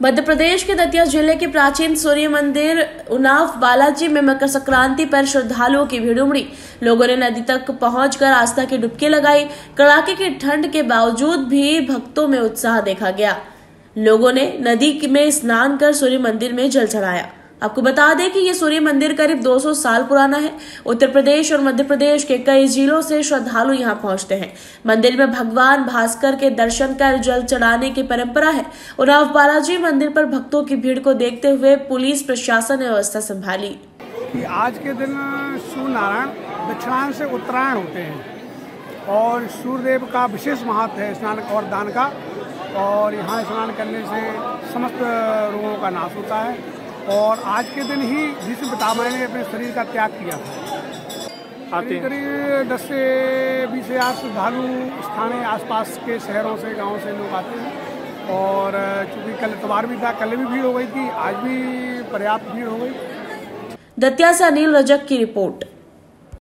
मध्य प्रदेश के दतिया ज़िले के प्राचीन सूर्य मंदिर उनाव बालाजी में मकर संक्रांति पर श्रद्धालुओं की भीड़ उमड़ी। लोगों ने नदी तक पहुंचकर आस्था की डुबकी लगाई। कड़ाके की ठंड के बावजूद भी भक्तों में उत्साह देखा गया। लोगों ने नदी में स्नान कर सूर्य मंदिर में जल चढ़ाया। आपको बता दें कि ये सूर्य मंदिर करीब 200 साल पुराना है। उत्तर प्रदेश और मध्य प्रदेश के कई जिलों से श्रद्धालु यहाँ पहुँचते हैं। मंदिर में भगवान भास्कर के दर्शन कर जल चढ़ाने की परंपरा है उन्नाव बालाजी मंदिर पर भक्तों की भीड़ को देखते हुए पुलिस, प्रशासन ने व्यवस्था संभाली। कि आज के दिन सूर्य नारायण दक्षिणायन से उत्तरायण होते हैं और सूर्यदेव का विशेष महत्व है स्नान और दान का और यहाँ स्नान करने से समस्त रोगों का नाश होता है। और आज के दिन ही भीष्म पितामह ने अपने शरीर का त्याग किया था। करीब करीब दस से बीस हज़ार श्रद्धालु स्थानीय आसपास के शहरों से गाँव से लोग आते हैं। और चूँकि कल इतवार भी था कल भी भीड़ हो गई थी आज भी पर्याप्त भीड़ हो गई। दतिया से अनिल रजक की रिपोर्ट।